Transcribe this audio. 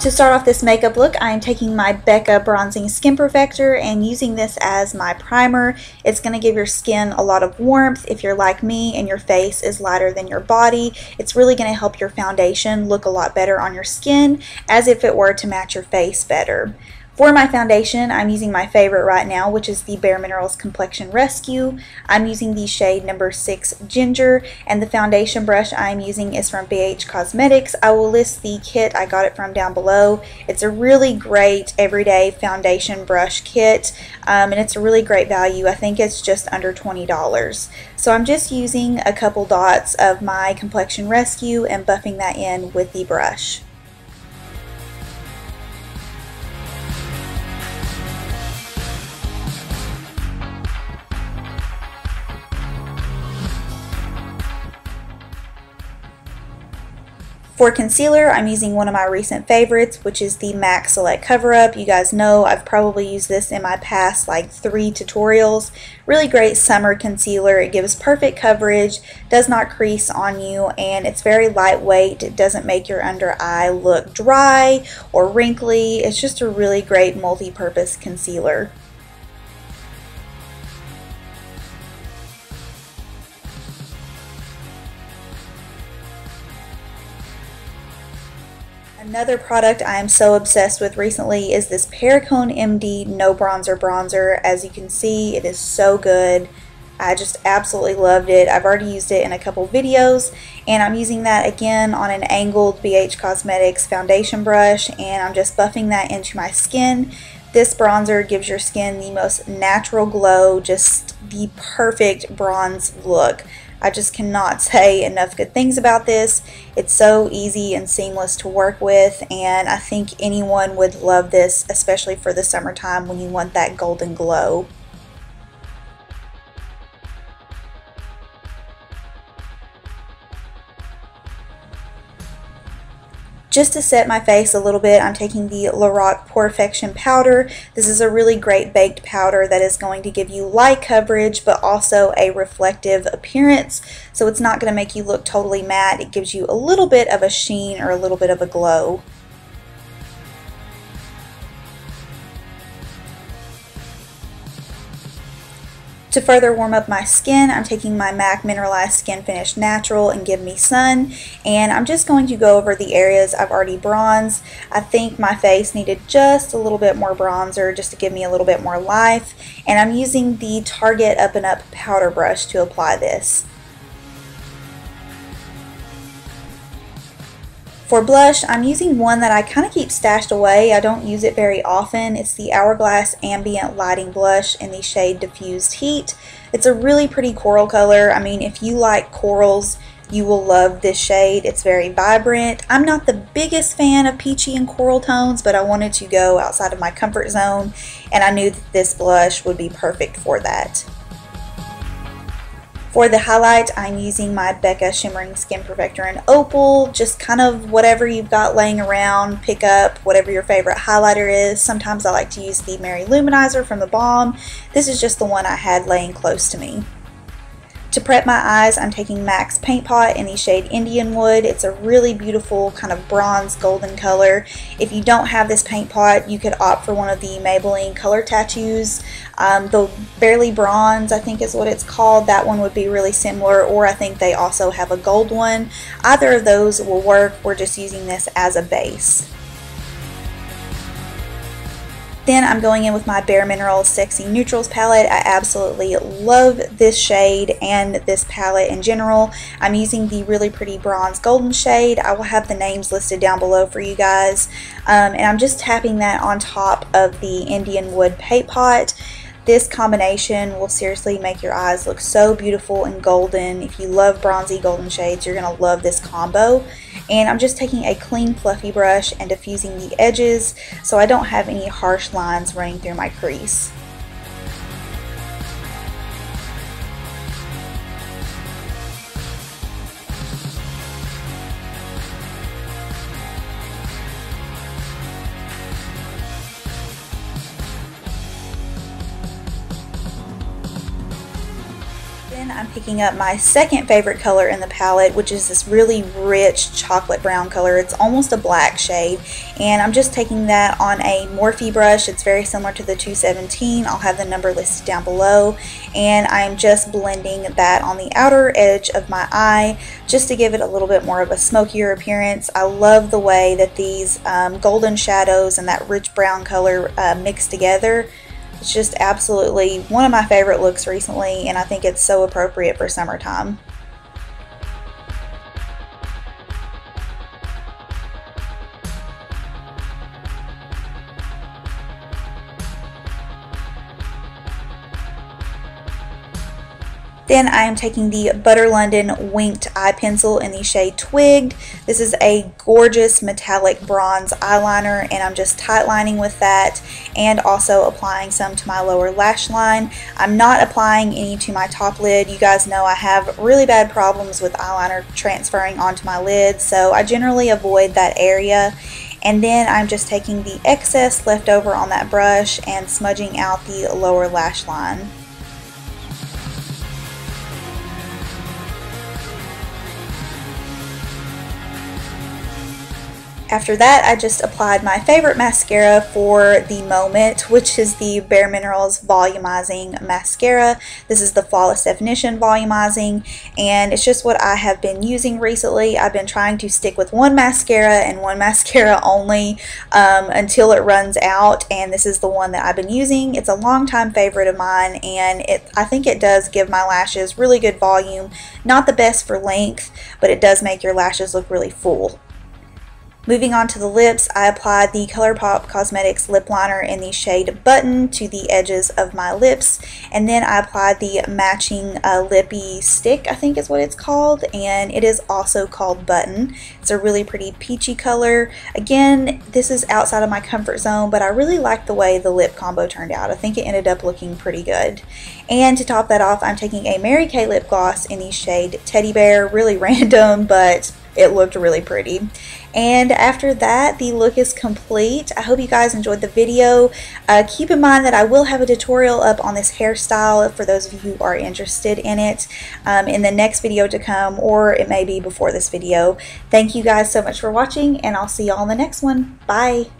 To start off this makeup look, I am taking my Becca Bronzing Skin Perfector and using this as my primer. It's going to give your skin a lot of warmth. If you're like me and your face is lighter than your body, it's really going to help your foundation look a lot better on your skin as if it were to match your face better. For my foundation, I'm using my favorite right now, which is the Bare Minerals Complexion Rescue. I'm using the shade number 6 Ginger, and the foundation brush I'm using is from BH Cosmetics. I will list the kit I got it from down below. It's a really great everyday foundation brush kit, um, and it's a really great value. I think it's just under $20. So I'm just using a couple dots of my Complexion Rescue and buffing that in with the brush. For concealer, I'm using one of my recent favorites, which is the MAC Select Cover Up. You guys know I've probably used this in my past like three tutorials. Really great summer concealer. It gives perfect coverage, does not crease on you, and it's very lightweight. It doesn't make your under eye look dry or wrinkly. It's just a really great multi-purpose concealer. Another product I am so obsessed with recently is this Perricone MD No Bronzer Bronzer. As you can see, it is so good. I just absolutely loved it. I've already used it in a couple videos and I'm using that again on an angled BH Cosmetics foundation brush and I'm just buffing that into my skin. This bronzer gives your skin the most natural glow, just the perfect bronze look. I just cannot say enough good things about this. It's so easy and seamless to work with and I think anyone would love this especially for the summertime when you want that golden glow. Just to set my face a little bit, I'm taking the Lorac Porefection Powder. This is a really great baked powder that is going to give you light coverage but also a reflective appearance. So it's not going to make you look totally matte. It gives you a little bit of a sheen or a little bit of a glow. To further warm up my skin, I'm taking my MAC Mineralized Skin Finish Natural and Give Me Sun, and I'm just going to go over the areas I've already bronzed. I think my face needed just a little bit more bronzer just to give me a little bit more life, and I'm using the Target Up and Up powder brush to apply this. For blush, I'm using one that I kind of keep stashed away. I don't use it very often. It's the Hourglass Ambient Lighting Blush in the shade Diffused Heat. It's a really pretty coral color. I mean, if you like corals, you will love this shade. It's very vibrant. I'm not the biggest fan of peachy and coral tones, but I wanted to go outside of my comfort zone, and I knew that this blush would be perfect for that. For the highlight, I'm using my Becca Shimmering Skin Perfector in Opal. Just kind of whatever you've got laying around, pick up whatever your favorite highlighter is. Sometimes I like to use the Mary-Lou Manizer from the Balm. This is just the one I had laying close to me. To prep my eyes, I'm taking MAC's Paint Pot in the shade Indian Wood. It's a really beautiful kind of bronze golden color. If you don't have this paint pot, you could opt for one of the Maybelline Color Tattoos. Um, the Barely Bronze, I think is what it's called. That one would be really similar, or I think they also have a gold one. Either of those will work. We're just using this as a base. Then I'm going in with my Bare Minerals Sexy Neutrals palette. I absolutely love this shade and this palette in general. I'm using the really pretty bronze golden shade. I will have the names listed down below for you guys. Um, and I'm just tapping that on top of the Indian Wood paint pot. This combination will seriously make your eyes look so beautiful and golden. If you love bronzy golden shades, you're going to love this combo. And I'm just taking a clean fluffy brush and diffusing the edges so I don't have any harsh lines running through my crease. I'm picking up my second favorite color in the palette, which is this really rich chocolate brown color. It's almost a black shade, and I'm just taking that on a Morphe brush. It's very similar to the 217. I'll have the number listed down below, and I'm just blending that on the outer edge of my eye just to give it a little bit more of a smokier appearance. I love the way that these um, golden shadows and that rich brown color uh, mix together. It's just absolutely one of my favorite looks recently and I think it's so appropriate for summertime. Then I am taking the Butter London Winked Eye Pencil in the shade Twigged. This is a gorgeous metallic bronze eyeliner and I'm just tight lining with that and also applying some to my lower lash line. I'm not applying any to my top lid. You guys know I have really bad problems with eyeliner transferring onto my lid so I generally avoid that area and then I'm just taking the excess left over on that brush and smudging out the lower lash line. After that, I just applied my favorite mascara for the moment, which is the Bare Minerals Volumizing Mascara. This is the Flawless Definition Volumizing, and it's just what I have been using recently. I've been trying to stick with one mascara and one mascara only um, until it runs out, and this is the one that I've been using. It's a long-time favorite of mine, and it I think it does give my lashes really good volume. Not the best for length, but it does make your lashes look really full. Moving on to the lips, I applied the ColourPop Cosmetics lip liner in the shade Button to the edges of my lips, and then I applied the matching uh, lippy stick, I think is what it's called, and it is also called Button. It's a really pretty peachy color. Again, this is outside of my comfort zone, but I really like the way the lip combo turned out. I think it ended up looking pretty good. And to top that off, I'm taking a Mary Kay lip gloss in the shade Teddy Bear. Really random, but it looked really pretty. And after that, the look is complete. I hope you guys enjoyed the video. Uh, keep in mind that I will have a tutorial up on this hairstyle for those of you who are interested in it um, in the next video to come, or it may be before this video. Thank you guys so much for watching, and I'll see y'all in the next one. Bye!